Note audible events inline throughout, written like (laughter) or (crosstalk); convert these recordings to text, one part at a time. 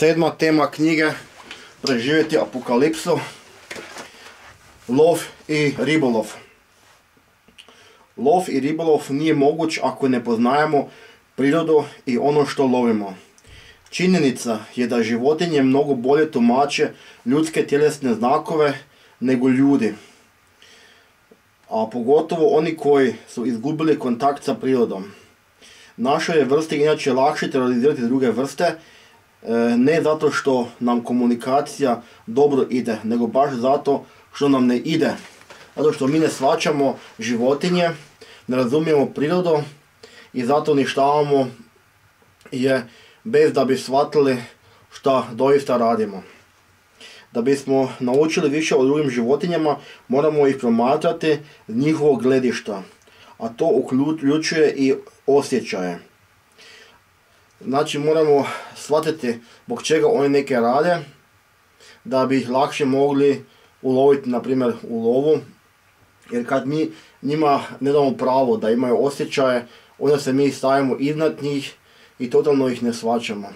Sedma tema knjige Preživjeti apokalipsu. Lov i ribolov. Lov i ribolov nije moguć ako ne poznajemo prirodu i ono što lovimo. Činjenica je da životinje mnogo bolje tumače ljudske tjelesne znakove nego ljudi. A pogotovo oni koji su izgubili kontakt sa prirodom. Našoj je vrsti inače lakše terorizirati druge vrste, ne zato što nam komunikacija dobro ide, nego baš zato što nam ne ide. Zato što mi ne svačamo životinje, ne razumijemo prirodu i zato uništavamo je bez da bi shvatili šta doista radimo. Da bismo naučili više o drugim životinjama, moramo ih promatrati njihovog gledišta, a to uključuje i osjećaje. Znači moramo shvatiti zbog čega oni neke rade, da bi ih lakše mogli uloviti, na primjer, u lovu. Jer kad mi njima ne damo pravo da imaju osjećaje, onda se mi stavimo iznad njih i totalno ih ne svačamo.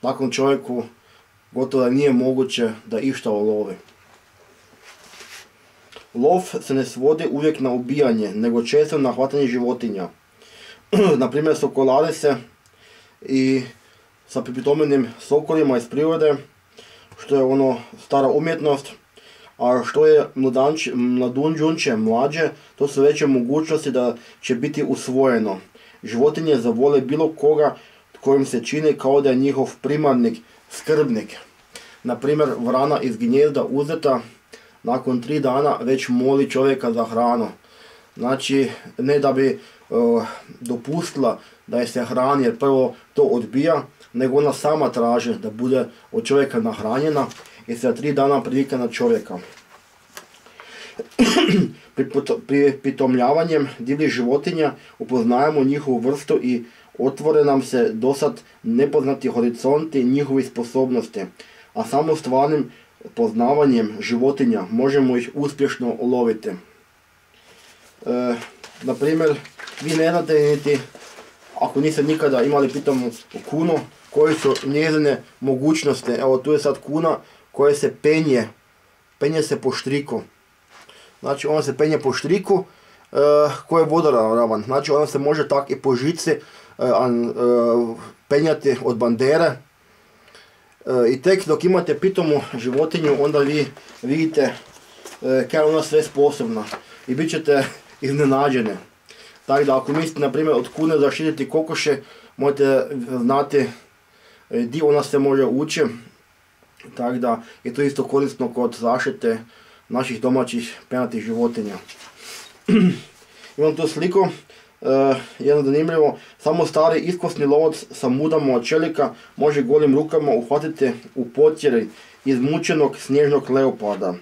Takvom čovjeku gotovo da nije moguće da išta ulovi. Lov se ne svodi uvijek na ubijanje, nego često na hvatanje životinja. (clears throat) Naprimjer, sokolare se i sa pripitomenim sokolima iz prirode, što je ono stara umjetnost, a što je mladunđunče mlađe, to su veće mogućnosti da će biti usvojeno. Životinje zavole bilo koga kojim se čini kao da je njihov primarnik, skrbnik. Naprimjer, vrana iz gnjezda uzeta nakon tri dana već moli čovjeka za hranu. Znači, ne da bi dopustila da je se hrani jer prvo to odbija, nego ona sama traži da bude od čovjeka nahranjena i se tri dana prilika na čovjeka. (clears throat) Pri pitomljavanjem divljih životinja upoznajemo njihovu vrstu i otvore nam se dosad nepoznati horizonti njihovih sposobnosti, a samo stvarnim poznavanjem životinja možemo ih uspješno loviti. E, na primjer, vi ne znate niti, ako niste nikada imali pitamu kunu, koje su njezine mogućnosti. Evo tu je sad kuna koja se penje, penje se po štriku. Znači ona se penje po štriku e, koji je vodoravan. Znači ona se može tak i po žici e, e, penjati od bandere. I tek dok imate pitomu životinju onda vi vidite kaj je ona sve sposobna i bit ćete iznenađeni. Tako da ako mislite na primjer od kune zaštititi kokoše, možete znati di ona se može ući. Tako da je to isto korisno kod zaštite naših domaćih penatih životinja. (clears throat) Imam tu sliku, uh, jedno zanimljivo, samo stari iskosni lovac sa mudama od čelika može golim rukama uhvatiti u potjeri izmučenog snježnog leoparda.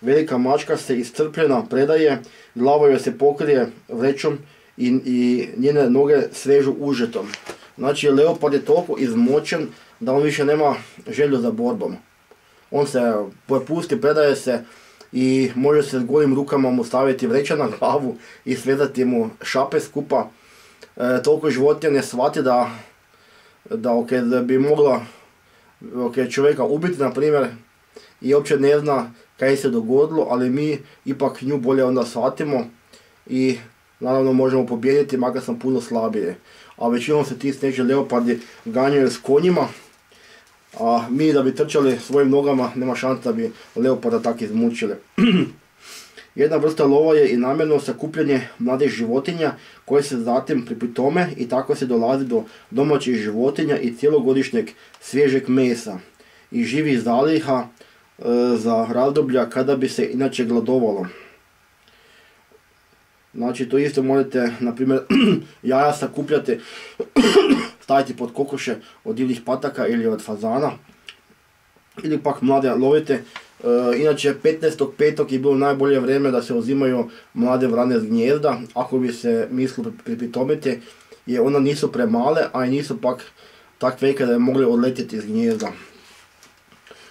Velika mačka se iscrpljena predaje, glava joj se pokrije vrećom i, i njene noge svežu užetom. Znači leopard je toliko izmočen da on više nema želju za borbom. On se popusti, predaje se i može se s golim rukama mu staviti vreća na glavu i svezati mu šape skupa. E, toliko životinja ne shvati da, da, okay, bi mogla okay, čovjeka ubiti, na primjer, i uopće ne zna kaj se dogodilo, ali mi ipak nju bolje onda shvatimo i naravno možemo pobijediti, makar sam puno slabije. A većinom se ti snežni leopardi ganjaju s konjima, a mi da bi trčali svojim nogama nema šanse da bi leoparda tako izmučili. (clears throat) Jedna vrsta lova je i namjerno sakupljanje mladih životinja koje se zatim pripitome i tako se dolazi do domaćih životinja i cijelogodišnjeg svježeg mesa i živih zaliha e, za razdoblja kada bi se inače gladovalo. Znači to isto možete, na primjer, (clears throat) jaja sakupljati, (clears throat) staviti pod kokoše od divljih pataka ili od fazana. Ili pak mlade lovite. E, inače 15.5. je bilo najbolje vrijeme da se uzimaju mlade vrane z gnjezda, ako bi se mislilo pripitomiti, jer ona nisu premale, a nisu pak tak velike da je mogli odletjeti iz gnjezda.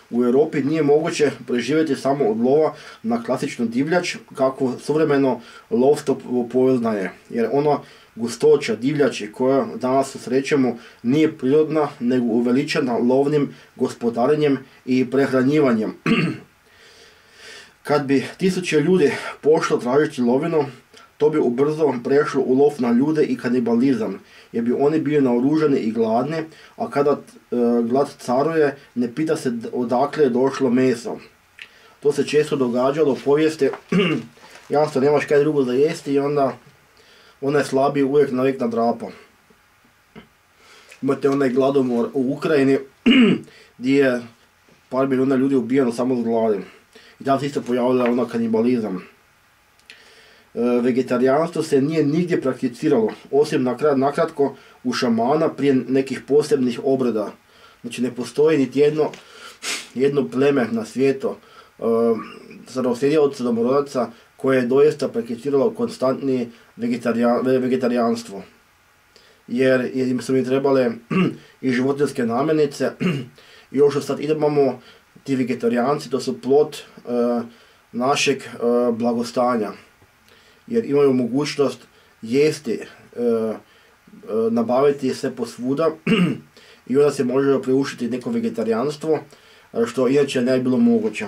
U Europi nije moguće preživjeti samo od lova na klasičnu divljač kako suvremeno lovstvo poznaje, jer ono gustoća divljači koja danas susrećemo nije prirodna nego uveličena lovnim gospodarenjem i prehranjivanjem. (clears throat) Kad bi tisuće ljudi pošlo tražiti lovinu, to bi ubrzo prešlo u lov na ljude i kanibalizam, jer bi oni bili naoružani i gladni, a kada e, glad caruje, ne pita se odakle je došlo meso. To se često događalo u povijesti, (clears throat) jasno nemaš kaj drugo za jesti i onda onaj slabiji uvijek navijek na drapa. Imate onaj gladomor u Ukrajini (clears throat) gdje je par milijuna ljudi ubijeno samo z gladi. I tam se isto pojavila ona kanibalizam. E, vegetarijanstvo se nije nigdje prakticiralo, osim nakratko u šamana prije nekih posebnih obreda. Znači ne postoji niti jedno, jedno pleme na svijetu uh, domorodaca koje je doista prakticiralo konstantni vegetarijanstvo. Jer im su mi trebale (clears throat) i životinske namirnice i (clears throat) još što sad idemo, ti vegetarijanci, to su plot uh, našeg blagostanja. Jer imaju mogućnost jesti, uh, nabaviti sve posvuda (clears throat) i onda se može priuštiti neko vegetarijanstvo, što inače ne bi bilo moguće.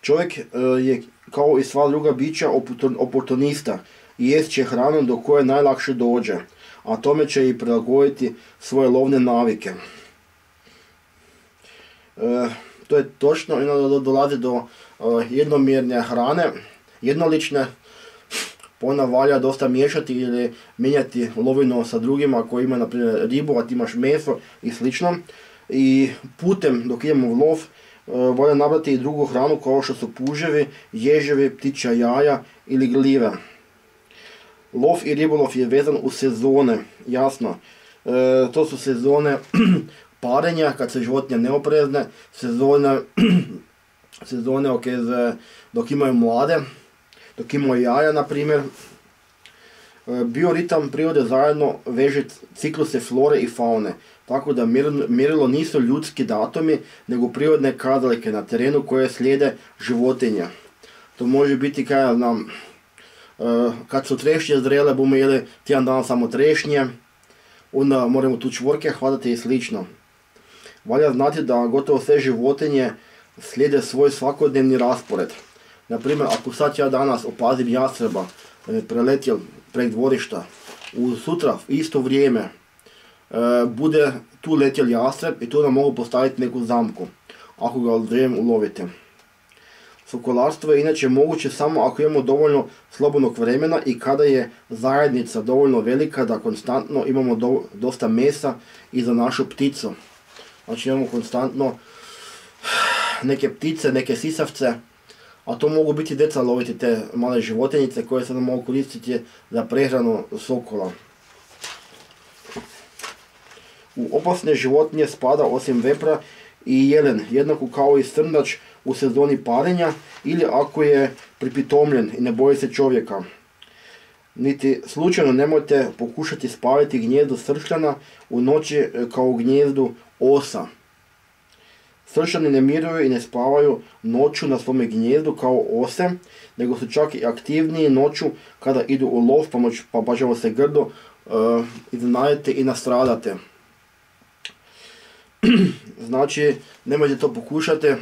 Čovjek je kao i sva druga bića oportunista i jest će hranu do koje najlakše dođe, a tome će i prilagoditi svoje lovne navike. E, to je točno i dolazi do e, jednomjerne hrane, jednolične, ona valja dosta miješati ili mijenjati lovinu sa drugima koji imaju na primjer ribu, a ti imaš meso i slično. I putem dok idemo u lov, e, valja nabrati i drugu hranu kao što su puževi, ježevi, ptičja jaja ili gljive. Lov i ribolov je vezan u sezone, jasno. to su sezone (clears throat) parenja, kad se životinje neoprezne, sezone, (clears throat) sezone okay, dok imaju mlade, dok imaju jaja, na primjer. E, bioritam prirode zajedno veže cikluse flore i faune, tako da mjerilo nisu ljudski datumi, nego prirodne kazalike na terenu koje slijede životinja. To može biti, kaj znam, e, kad su trešnje zrele, bomo jeli tjedan dan samo trešnje, onda moramo tu čvorke hvatati i slično. Valja znati da gotovo sve životinje slijede svoj svakodnevni raspored. Naprimjer, ako sad ja danas opazim jastreba, preletjel prek dvorišta, u sutra, isto vrijeme, e, bude tu letjel jastreb i tu nam mogu postaviti neku zamku, ako ga odvrijem ulovite. Sokolarstvo je inače moguće samo ako imamo dovoljno slobodnog vremena i kada je zajednica dovoljno velika da konstantno imamo dosta mesa i za našu pticu. Znači imamo konstantno (sighs) neke ptice, neke sisavce, a to mogu biti deca loviti te male životinjice koje se mogu koristiti za prehranu sokola. U opasne životinje spada osim vepra i jelen, jednako kao i srndač u sezoni parenja ili ako je pripitomljen i ne boji se čovjeka. Niti slučajno nemojte pokušati spaviti gnjezdo sršljana u noći kao u gnjezdu osa. Sršani ne miruju i ne spavaju noću na svome gnjezdu kao ose, nego su čak i aktivniji noću kada idu u lov, pa, moć, pa se grdo uh, i nastradate. (clears throat) znači, nemojte to pokušati,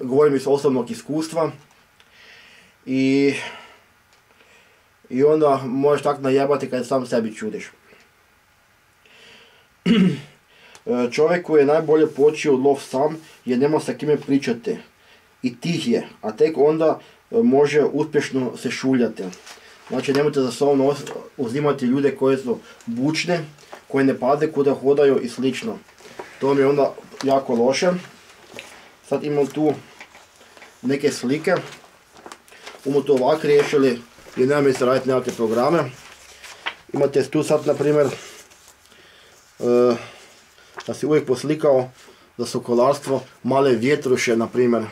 govorim iz osobnog iskustva i, i onda možeš tako najebati kad sam sebi čudiš. (clears throat) Čovjek koji je najbolje počeo lov sam jer nema sa kime pričati. I tih je, a tek onda e, može uspješno se šuljati. Znači nemojte za sobom uzimati ljude koji su bučne, koji ne paze kuda hodaju i slično. To mi je onda jako loše. Sad imam tu neke slike. Umo to ovako riješili jer nema mi se raditi nekakve programe. Imate tu sad na primjer e, da si uvijek poslikao za sokolarstvo male vjetruše, na primjer.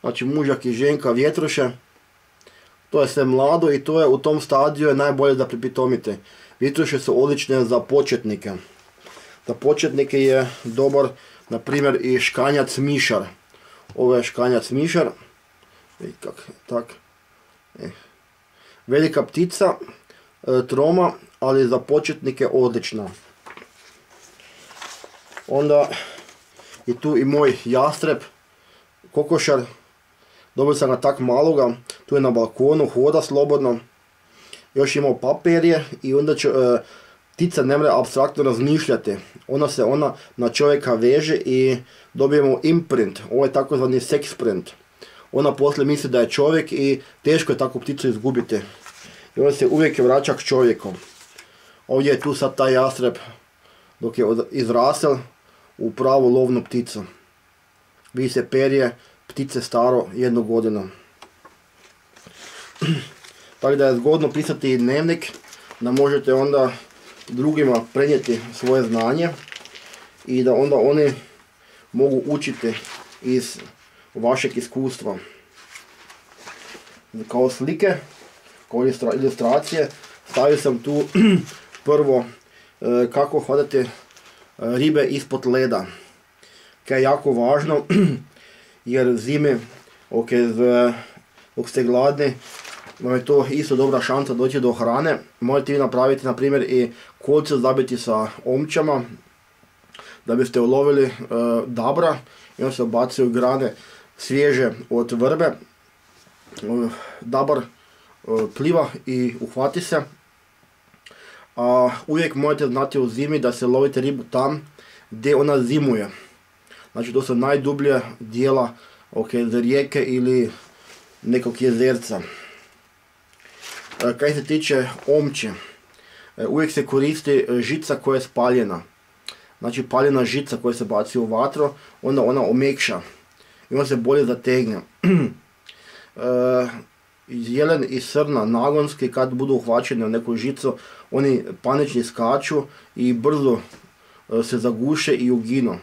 Znači mužak i ženka vjetruše. To je sve mlado i to je u tom stadiju je najbolje da pripitomite. Vjetruše su odlične za početnike. Za početnike je dobar, na primjer, i škanjac mišar. Ovo je škanjac mišar. kak, tak. E. Velika ptica, e, troma, ali za početnike odlična. Onda je tu i moj jastreb, kokošar. Dobio sam ga tak maloga, tu je na balkonu, hoda slobodno. Još imao papirje i onda će, e, ptica ne mre abstraktno razmišljati. Ona se ona na čovjeka veže i dobijemo imprint, ovo je takozvani sex print. Ona poslije misli da je čovjek i teško je takvu pticu izgubiti. I ona se uvijek vraća k čovjeku. Ovdje je tu sad taj jastreb dok je izrasel u pravu lovnu pticu. Vidi se perje ptice staro jednu godinu. (clears throat) Tako da je zgodno pisati dnevnik da možete onda drugima prenijeti svoje znanje i da onda oni mogu učiti iz vašeg iskustva. Kao slike, kao ilustracije, stavio sam tu (clears throat) prvo e, kako hvatati ribe ispod leda. Kaj je jako važno, (clears throat) jer zime, ok, dok ste gladni, vam je to isto dobra šansa doći do hrane. Možete vi napraviti, na primjer, i kolce zabiti sa omčama, da biste ulovili e, dabra i on se u grane svježe od vrbe. E, dabar e, pliva i uhvati se. Uvijek možete znati u zimi da se lovite ribu tam gdje ona zimuje. Znači to su najdublje dijela okay, rijeke ili nekog jezerca. Kaj se tiče omče, uvijek se koristi žica koja je spaljena. Znači paljena žica koja se baci u vatro, onda ona omekša i on se bolje zategne. (clears throat) Jelen i srna nagonski kad budu uhvaćeni u neku žicu, oni panični skaču i brzo se zaguše i uginu.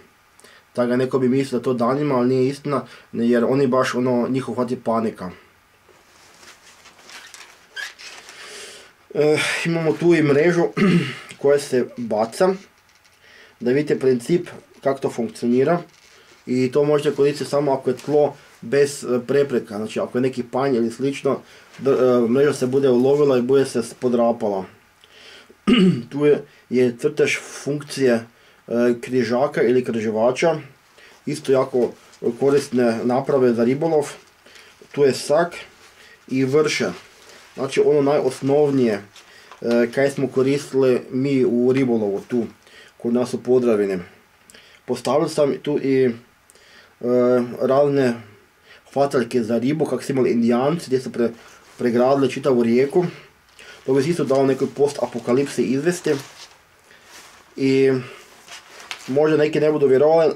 Tako neko bi mislio da to danima, ali nije istina, jer oni baš ono, njih uhvati panika. E, imamo tu i mrežu (clears throat) koja se baca, da vidite princip kako to funkcionira i to možete koristiti samo ako je tlo bez e, prepreka, znači ako je neki panj ili slično, e, mreža se bude ulovila i bude se podrapala. (clears throat) tu je, je crtež funkcije križaka ili križevača, isto jako korisne naprave za ribolov. Tu je sak i vrše. Znači ono najosnovnije e, kaj smo koristili mi u ribolovu tu kod nas u Podravini. Postavili sam tu i e, razne hvataljke za ribu kak su imali indijanci gdje su pregradili čitavu rijeku. To bi se isto dalo nekoj post-apokalipsi izvesti. I možda neki ne budu vjerovali,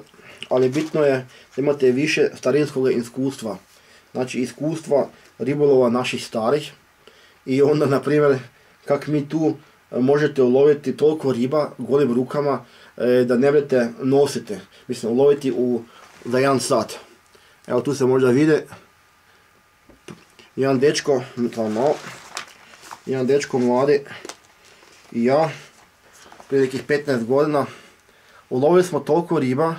ali bitno je da imate više starinskog iskustva. Znači iskustva ribolova naših starih, i onda, na primjer, kak mi tu e, možete uloviti toliko riba golim rukama e, da ne budete nositi. Mislim, uloviti u, za jedan sat. Evo tu se možda vide jedan dečko, malo, jedan dečko mladi i ja, prije nekih 15 godina, ulovili smo toliko riba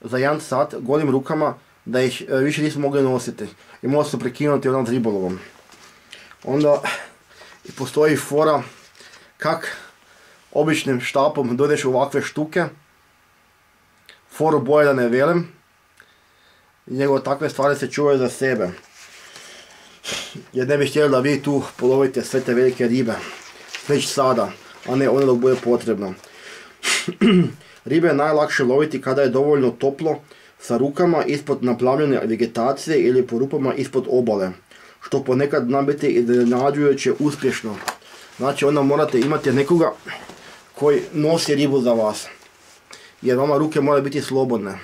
za jedan sat golim rukama da ih e, više nismo mogli nositi i morali su prekinuti onom ribolovom. Onda postoji fora kak običnim štapom dodeš ovakve štuke. Foru boje da ne velim. Njegove takve stvari se čuvaju za sebe. Jer ne bih htjeli da vi tu polovite sve te velike ribe. Već sada, a ne onda dok bude potrebno. (clears throat) ribe je najlakše loviti kada je dovoljno toplo sa rukama ispod naplavljene vegetacije ili po rupama ispod obale što ponekad zna biti iznenađujuće uspješno. Znači onda morate imati nekoga koji nosi ribu za vas. Jer vama ruke moraju biti slobodne.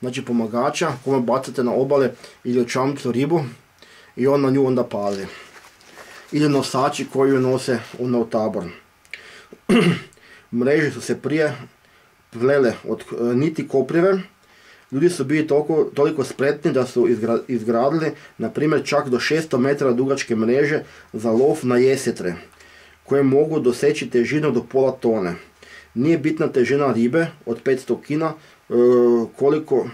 Znači pomagača kome bacate na obale ili čamcu ribu i on na nju onda pazi. Ili nosači koji ju nose onda u tabor. (clears throat) Mreže su se prije plele od e, niti koprive Ljudi su bili toliko, toliko spretni da su izgradili, na primjer, čak do 600 metara dugačke mreže za lov na jesetre, koje mogu doseći težinu do pola tone. Nije bitna težina ribe od 500 kina, e, koliko,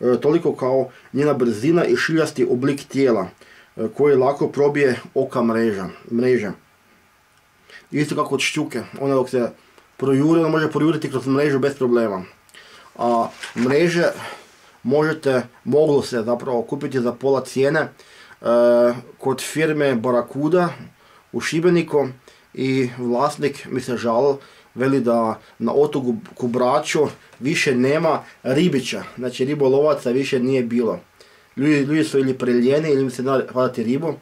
e, toliko kao njena brzina i šiljasti oblik tijela, e, koji lako probije oka mreža. mreža. isto kako od šćuke. Ona dok se projuri, ona može projuriti kroz mrežu bez problema. A mreže možete, moglo se zapravo kupiti za pola cijene kod firme Barakuda u Šibeniku i vlasnik mi se žal, veli da na otoku Kubraču više nema ribića, znači ribolovaca više nije bilo. Ljudi, ljudi su ili preljeni ili im se da hvatati ribu.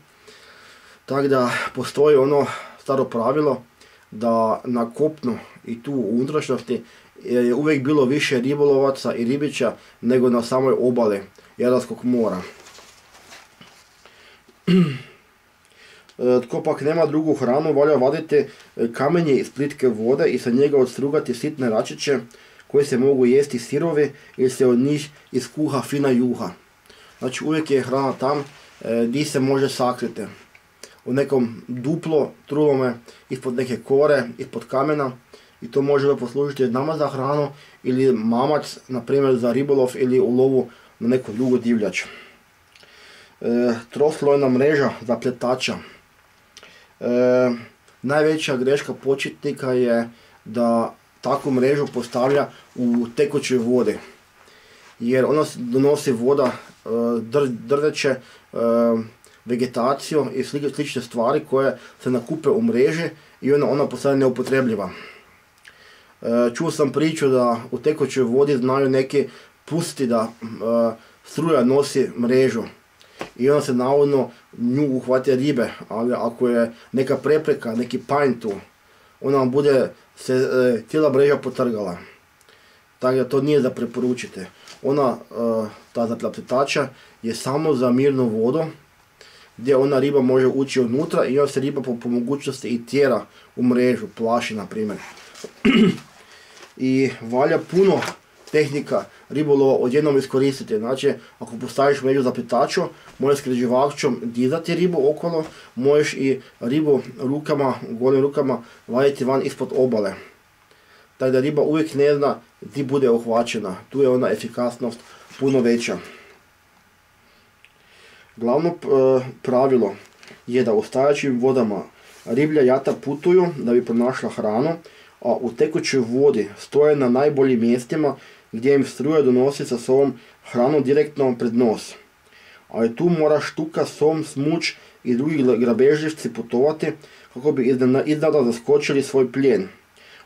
Tako da postoji ono staro pravilo da na kopnu i tu u unutrašnjosti je uvijek bilo više ribolovaca i ribića nego na samoj obali Jadranskog mora. (clears throat) E, tko pak nema drugu hranu, valja vaditi e, kamenje iz plitke vode i sa njega odstrugati sitne račiće koje se mogu jesti sirovi ili se od njih iskuha fina juha. Znači uvijek je hrana tam gdje se može sakriti. U nekom duplo, trulome, ispod neke kore, ispod kamena i to može poslužiti nama za hranu ili mamac, na primjer za ribolov ili u lovu na neku drugu divljač. E, troslojna mreža za pletača. E, najveća greška početnika je da takvu mrežu postavlja u tekućoj vodi. Jer ona donosi voda e, drveće, e, vegetaciju i slične stvari koje se nakupe u mreži i ona, ona postane neupotrebljiva. E, čuo sam priču da u tekućoj vodi znaju neki pusti da struja nosi mrežu i onda se navodno nju uhvati ribe, ali ako je neka prepreka, neki panj tu, ona vam bude se e, cijela mreža potrgala. Tako da to nije za preporučiti. Ona, e, ta zaplapetača, je samo za mirnu vodu, gdje ona riba može ući unutra i onda se riba po, po mogućnosti i tjera u mrežu, plaši na primjer. (clears throat) I valja puno tehnika ribolova odjednom iskoristiti. Znači, ako postaviš mrežu za pitaču, možeš skređivačom dizati ribu okolo, možeš i ribu rukama, golim rukama vaditi van ispod obale. Tako da riba uvijek ne zna gdje bude ohvaćena. Tu je ona efikasnost puno veća. Glavno e, pravilo je da u stajaćim vodama riblja jata putuju da bi pronašla hranu, a u tekućoj vodi stoje na najboljim mjestima gdje im struja donosi sa sobom hranu direktno pred nos. Ali tu mora štuka, som, smuč i drugi grabežljivci putovati kako bi iznada zaskočili svoj plijen.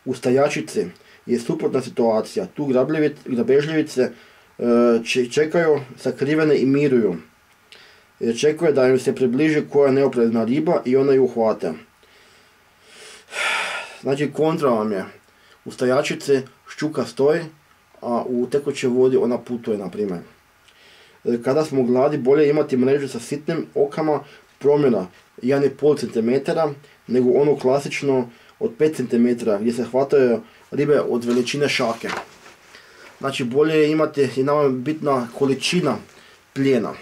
U stajačici je suprotna situacija. Tu grabežljivice e, čekaju sakrivene i miruju. Jer čekuje da im se približi koja neoprezna riba i ona ju uhvate. (sighs) Znači kontra vam je. U stajačici ščuka stoji, a u tekućoj vodi ona putuje, na primjer. E, kada smo gladi, bolje imati mrežu sa sitnim okama promjena 1,5 cm, nego ono klasično od 5 cm gdje se hvataju ribe od veličine šake. Znači bolje je imati i nama bitna količina plijena.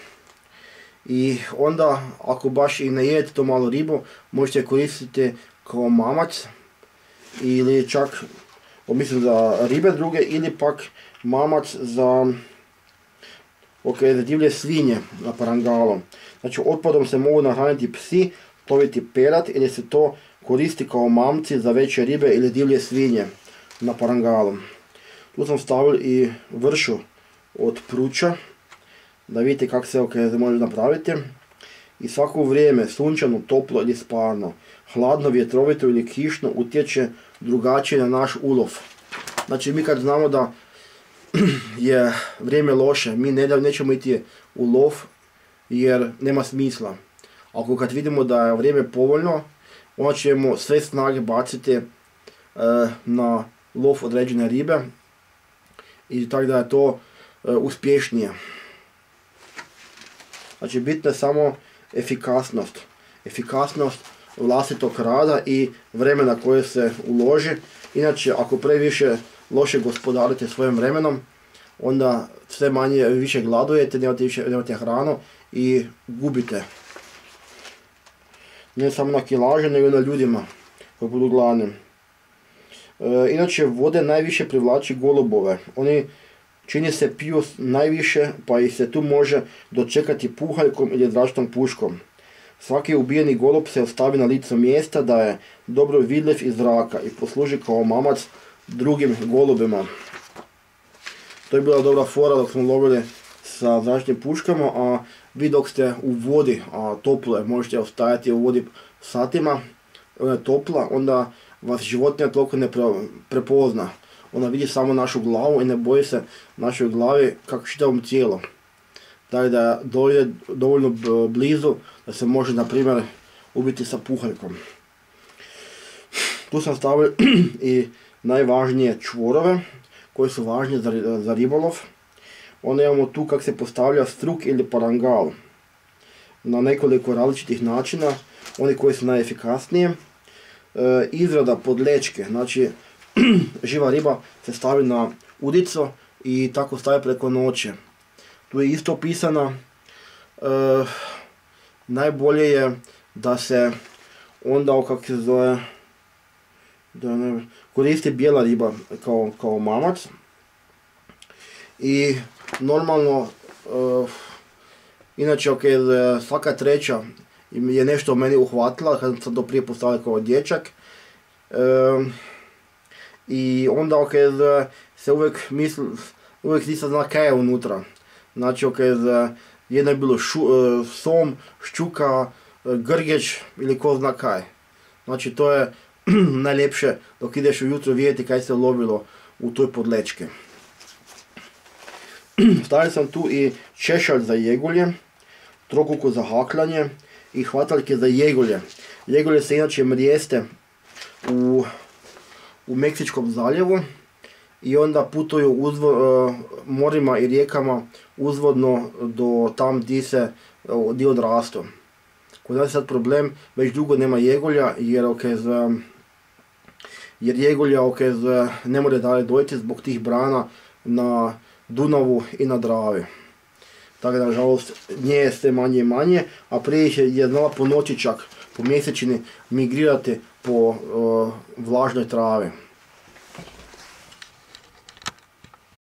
I onda ako baš i ne jedete to malo ribu, možete koristiti kao mamac ili čak mislim za ribe druge ili pak mamac za ok, za divlje svinje na parangalom. Znači otpadom se mogu nahraniti psi, poviti perat ili se to koristi kao mamci za veće ribe ili divlje svinje na parangalom. Tu sam stavio i vršu od pruča, da vidite kako se ok, može napraviti. I svako vrijeme, sunčano, toplo ili sparno, hladno, vjetrovito ili kišno utječe drugačije na naš ulov. Znači mi kad znamo da (clears throat) je vrijeme loše, mi ne, nećemo iti u lov jer nema smisla. Ako kad vidimo da je vrijeme povoljno, onda ćemo sve snage baciti e, na lov određene ribe i tako da je to e, uspješnije. Znači bitna je samo efikasnost. Efikasnost vlastitog rada i vremena koje se uloži. Inače, ako previše loše gospodarite svojim vremenom, onda sve manje više gladujete, nemate, više, nemate hranu i gubite. Ne samo na kilaže, nego i na ljudima koji budu gladni. E, inače, vode najviše privlači golubove. Oni čini se piju najviše, pa ih se tu može dočekati puhaljkom ili zračnom puškom. Svaki ubijeni golub se ostavi na licu mjesta da je dobro vidljiv iz zraka i posluži kao mamac drugim golubima. To je bila dobra fora dok smo lovili sa zračnim puškama, a vi dok ste u vodi, a toplo je, možete ostajati u vodi satima, ona je topla, onda vas životinja toliko ne prepozna. Ona vidi samo našu glavu i ne boji se našoj glavi kako čitavom tijelo. Tako da dojde dovoljno blizu da se može, na primjer, ubiti sa puhaljkom. Tu sam stavio (clears throat) i najvažnije čvorove koji su važni za, za ribolov. Onda imamo tu kako se postavlja struk ili parangal na nekoliko različitih načina, oni koji su najefikasniji. E, izrada podlečke, znači (clears throat) živa riba se stavi na udico i tako stavi preko noće. Tu je isto pisana, e, najbolje je da se onda, kako se zove, da ne, koristi bijela riba kao, kao mamac. I normalno, uh, inače ok, svaka treća je nešto meni uhvatila kad sam to prije postavio kao dječak. I onda ok, se uvijek misli, uvijek nisam zna kaj je unutra. Znači ok, jedno je bilo šu, uh, som, ščuka, grgeč ili ko zna kaj. Znači to je (clears throat) najljepše dok ideš ujutro vidjeti kaj se lovilo u toj podlečke. (clears throat) Stavio sam tu i češalj za jegulje, trokuku za hakljanje i hvataljke za jegulje. Jegulje se inače mrijeste u, u Meksičkom zaljevu i onda putuju uzvo, uh, morima i rijekama uzvodno do tam gdje se uh, di odrastu. Kod nas je sad problem, već dugo nema jegulja jer okay, za, jer jegulja okay, za, ne more dalje dojeti zbog tih brana na Dunavu i na Dravi. Tako da, nažalost, nje je sve manje i manje, a prije je znala po noći čak, po mjesečini, migrirati po uh, vlažnoj travi.